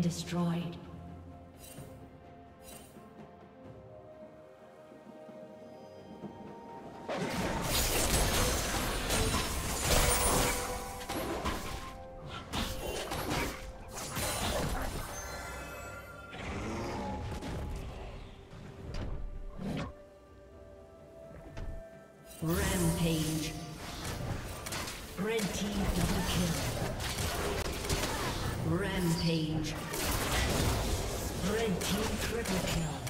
Been destroyed. Rampage. Red team double kill. Rampage. Red team triple kill.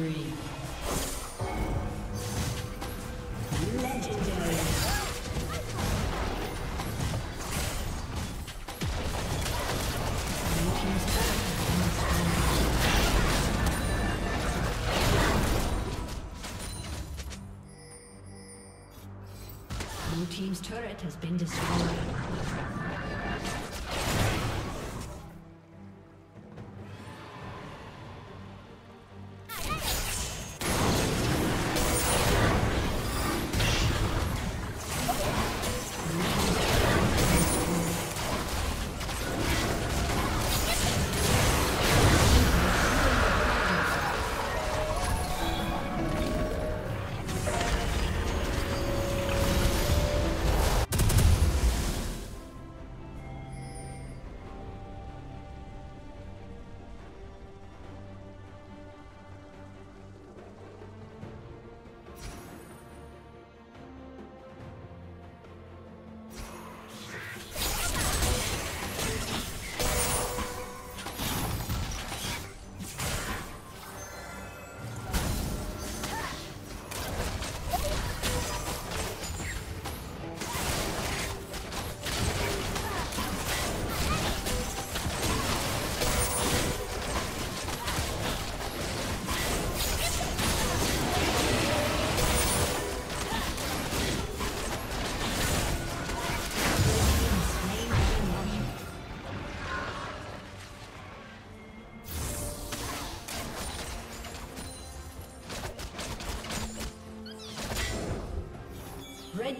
spree. Legendary. Blue Team's turret has been destroyed.